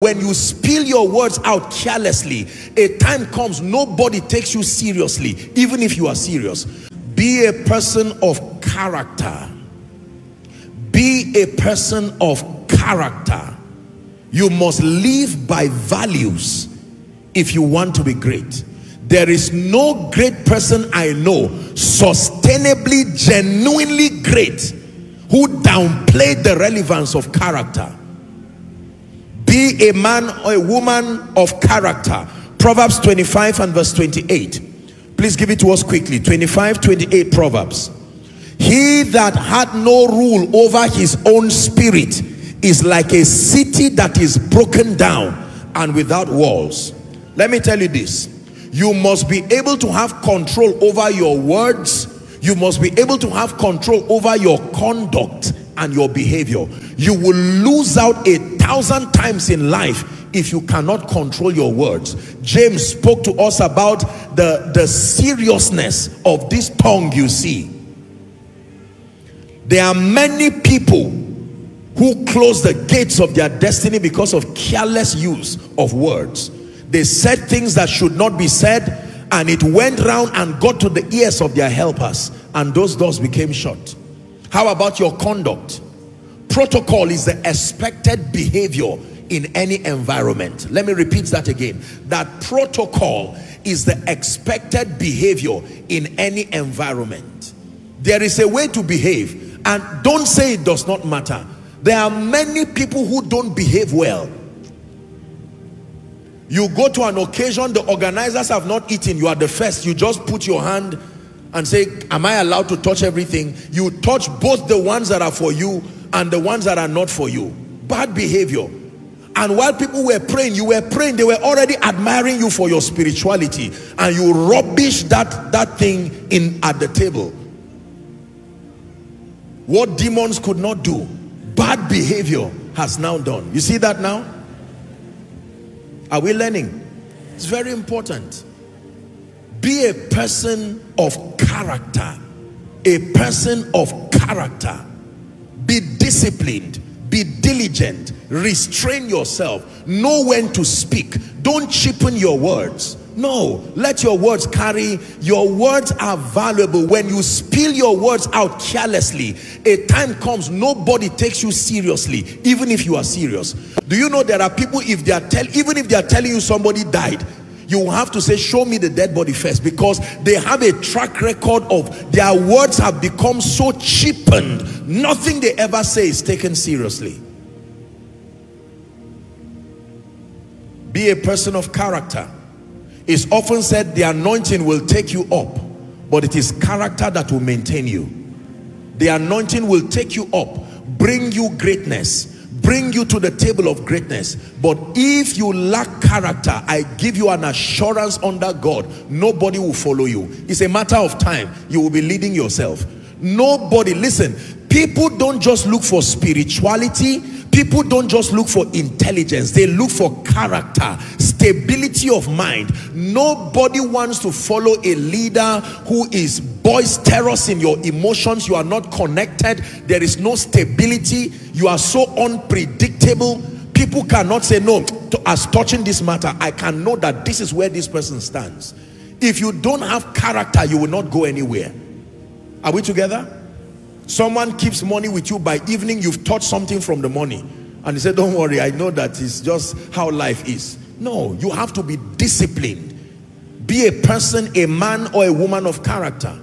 When you spill your words out carelessly, a time comes nobody takes you seriously, even if you are serious. Be a person of character. Be a person of character. You must live by values if you want to be great. There is no great person I know, sustainably, genuinely great, who downplayed the relevance of character be a man or a woman of character. Proverbs 25 and verse 28 please give it to us quickly. 25 28 proverbs. He that had no rule over his own spirit is like a city that is broken down and without walls. Let me tell you this. You must be able to have control over your words. You must be able to have control over your conduct and your behavior. You will lose out a thousand times in life if you cannot control your words. James spoke to us about the the seriousness of this tongue you see. There are many people who close the gates of their destiny because of careless use of words. They said things that should not be said and it went round and got to the ears of their helpers and those doors became shut how about your conduct? Protocol is the expected behavior in any environment. Let me repeat that again. That protocol is the expected behavior in any environment. There is a way to behave and don't say it does not matter. There are many people who don't behave well. You go to an occasion the organizers have not eaten. You are the first. You just put your hand and say am i allowed to touch everything? You touch both the ones that are for you and the ones that are not for you. Bad behavior. And while people were praying you were praying they were already admiring you for your spirituality. And you rubbish that that thing in at the table. What demons could not do bad behavior has now done. You see that now? Are we learning? It's very important. Be a person of character a person of character be disciplined be diligent restrain yourself know when to speak. Don't cheapen your words. No let your words carry your words are valuable. When you spill your words out carelessly a time comes nobody takes you seriously even if you are serious. Do you know there are people if they are tell even if they are telling you somebody died you have to say show me the dead body first because they have a track record of their words have become so cheapened. Nothing they ever say is taken seriously. Be a person of character. It's often said the anointing will take you up but it is character that will maintain you. The anointing will take you up bring you greatness bring you to the table of greatness. But if you lack character i give you an assurance under god. Nobody will follow you. It's a matter of time. You will be leading yourself. Nobody listen people don't just look for spirituality. People don't just look for intelligence. They look for character stability of mind. Nobody wants to follow a leader who is boisterous in your emotions. You are not connected. There is no stability. You are so unpredictable. People cannot say no to, as touching this matter i can know that this is where this person stands. If you don't have character you will not go anywhere. Are we together? Someone keeps money with you by evening you've taught something from the money and he said don't worry i know that it's just how life is no you have to be disciplined. Be a person a man or a woman of character